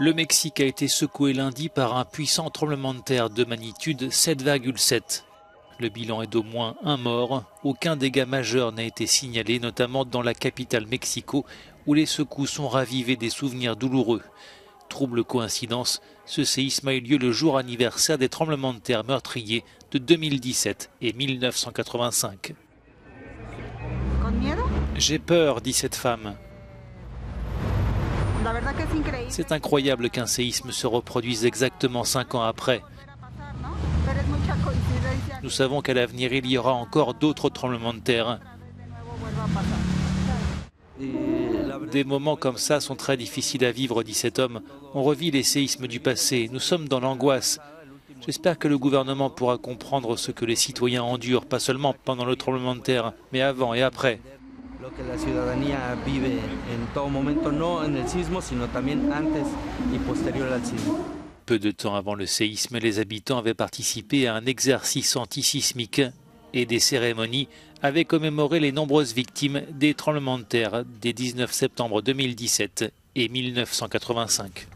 Le Mexique a été secoué lundi par un puissant tremblement de terre de magnitude 7,7. Le bilan est d'au moins un mort. Aucun dégât majeur n'a été signalé, notamment dans la capitale Mexico, où les secousses ont ravivé des souvenirs douloureux. Trouble coïncidence, ce séisme a eu lieu le jour anniversaire des tremblements de terre meurtriers de 2017 et 1985. J'ai peur, dit cette femme. C'est incroyable qu'un séisme se reproduise exactement cinq ans après. Nous savons qu'à l'avenir, il y aura encore d'autres tremblements de terre. Des moments comme ça sont très difficiles à vivre, dit cet homme. On revit les séismes du passé. Nous sommes dans l'angoisse. J'espère que le gouvernement pourra comprendre ce que les citoyens endurent, pas seulement pendant le tremblement de terre, mais avant et après. Peu de temps avant le séisme, les habitants avaient participé à un exercice antisismique et des cérémonies avaient commémoré les nombreuses victimes des tremblements de terre des 19 septembre 2017 et 1985.